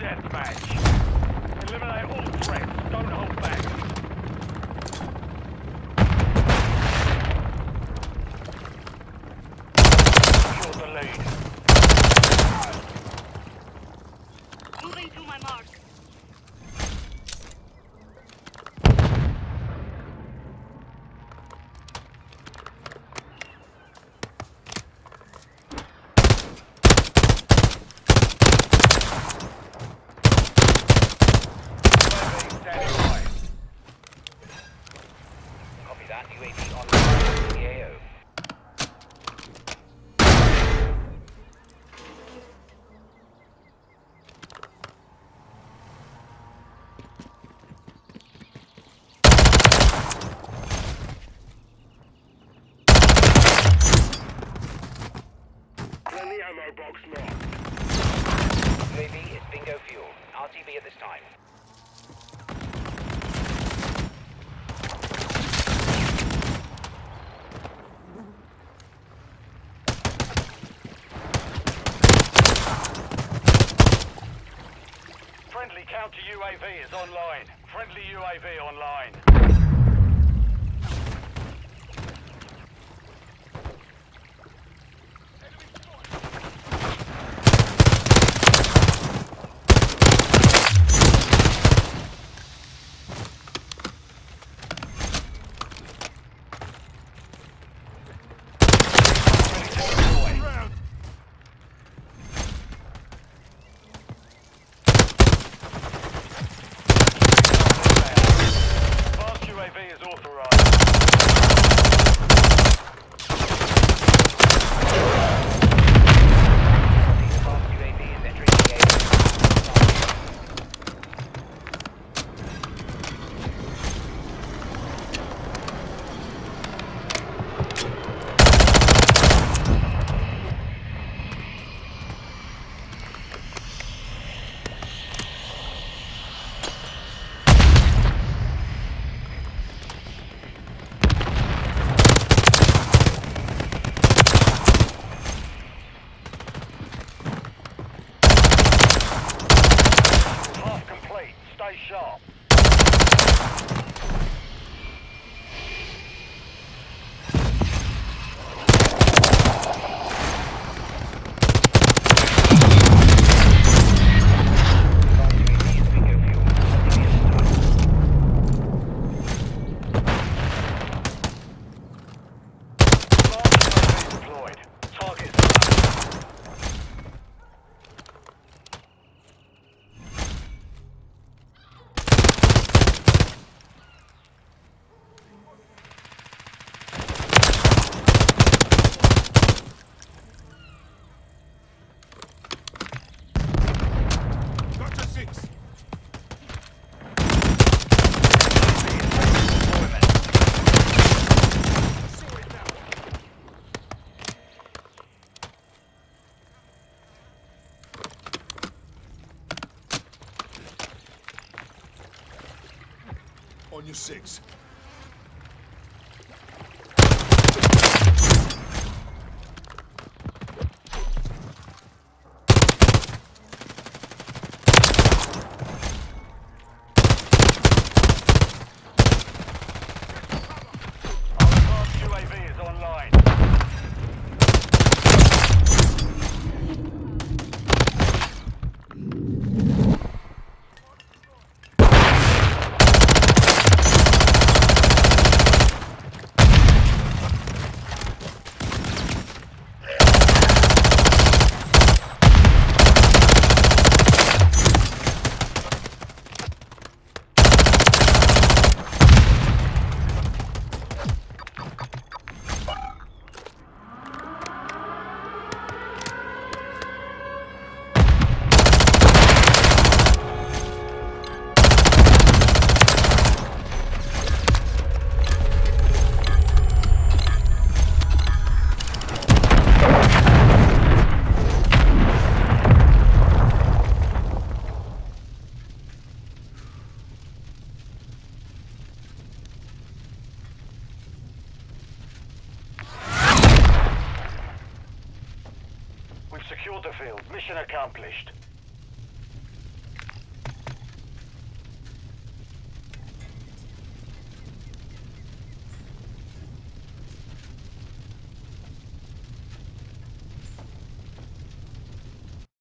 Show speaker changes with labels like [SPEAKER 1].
[SPEAKER 1] deathmatch. Eliminate all threats. Don't hold back. The lead.
[SPEAKER 2] Copy that. UAV on EAO.
[SPEAKER 1] Friendly ammo box marked.
[SPEAKER 2] UAV is bingo fuel. RTB at this time.
[SPEAKER 1] Friendly counter UAV is online. Friendly UAV online. Sharp.
[SPEAKER 2] Fast UAV is bingo fuel. RTB at this time.
[SPEAKER 1] Fast UAV deployed. Target is
[SPEAKER 3] Doctor six. On your six.
[SPEAKER 1] Our fast UAV is online. We've secured the field. Mission accomplished.